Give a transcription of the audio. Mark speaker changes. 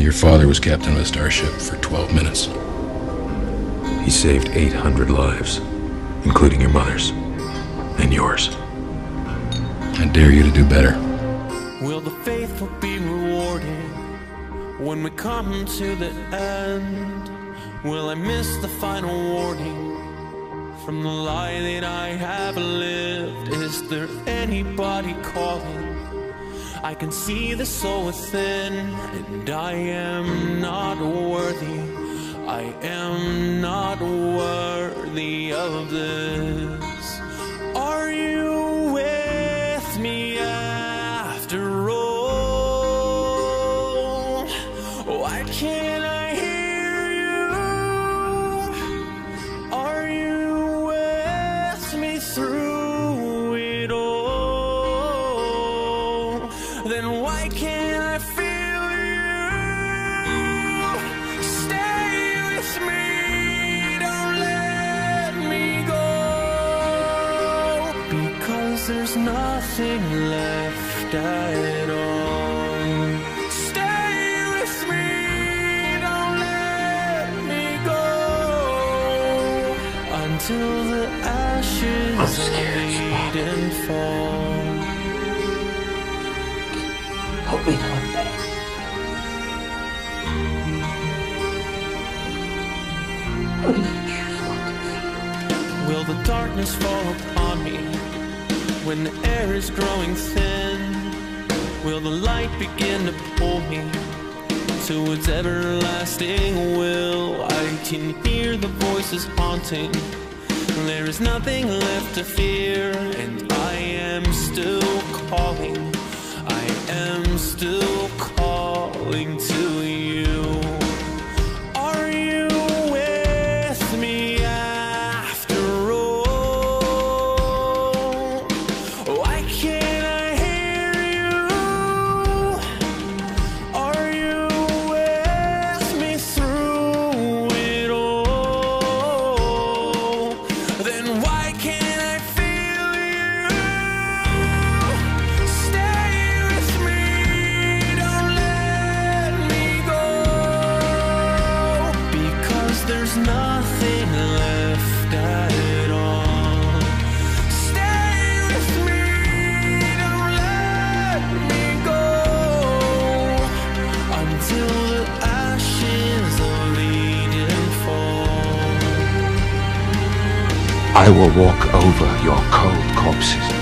Speaker 1: your father was captain of a starship for 12 minutes.
Speaker 2: He saved 800 lives, including your mother's. And yours.
Speaker 1: I dare you to do better.
Speaker 3: Will the faithful be rewarded when we come to the end? Will I miss the final warning from the lie that I have lived? Is there anybody calling? I can see the soul within, and I am not worthy. I am not worthy of this. Are you with me after all? Why can't there's nothing left at all. Stay with me, don't let me go. Until the ashes of Eden fall.
Speaker 4: Help me not be. What did you choose not?
Speaker 3: Will the darkness fall upon me when the air is growing thin? Will the light begin to pull me to its everlasting will? I can hear the voices haunting. There is nothing left to fear, and I am still
Speaker 2: I will walk over your cold corpses